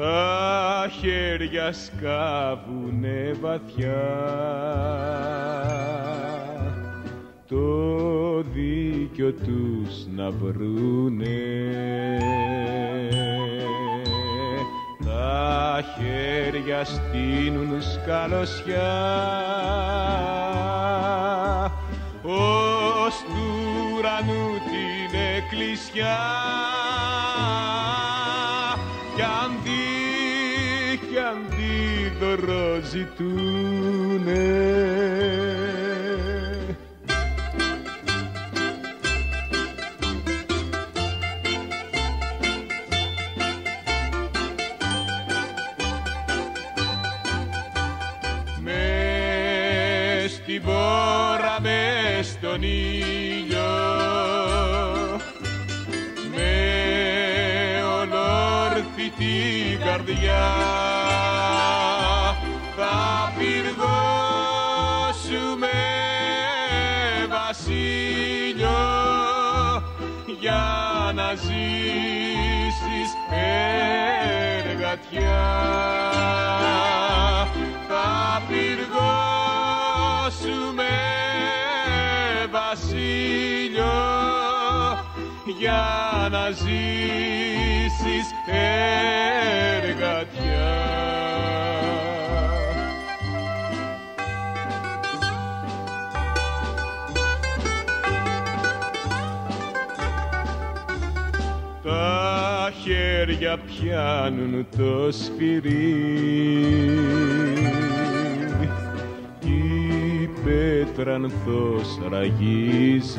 τα χέρια σκάβουνε βαθιά. Το δίκιο τους να βρούνε. Τα χέρια στείνουν σκαλωσιά. Ως του ουρανού την εκκλησιά δωρό ζητούνε Μες στην πόρα, μες στον ήλιο. Με ολόρθη την καρδιά. θα πυργώσουμε βασίλειο για να ζήσεις εργατιά θα πυργώσουμε βασίλειο για να ζήσεις εργατιά. Τα χέρια πιάνουν το σφυρί η πέτρα ανθός ραγίζει.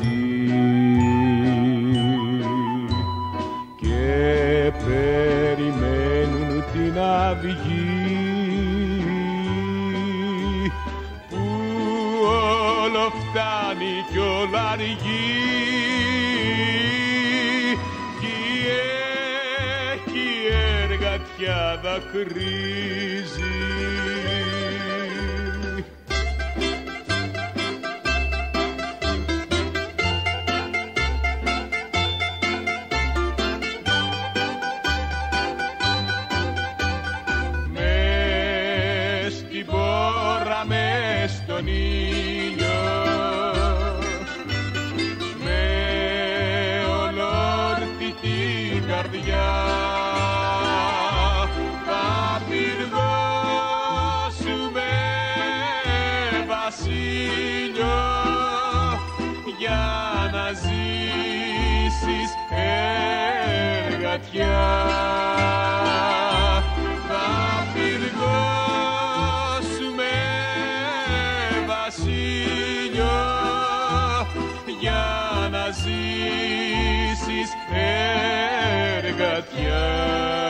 Και περιμένουν την αυγή. Που όλο φτάνει κι όλα αργεί κι έχει εργατιά δακρύζει. Μες στην πόρα, μες στον ήλιο καρδιά. Θα πυργώσουμε βασίλειο για να ζήσεις εργατιά. Θα πυργώσουμε βασίλειο για να ζήσεις εργατιά γατιά.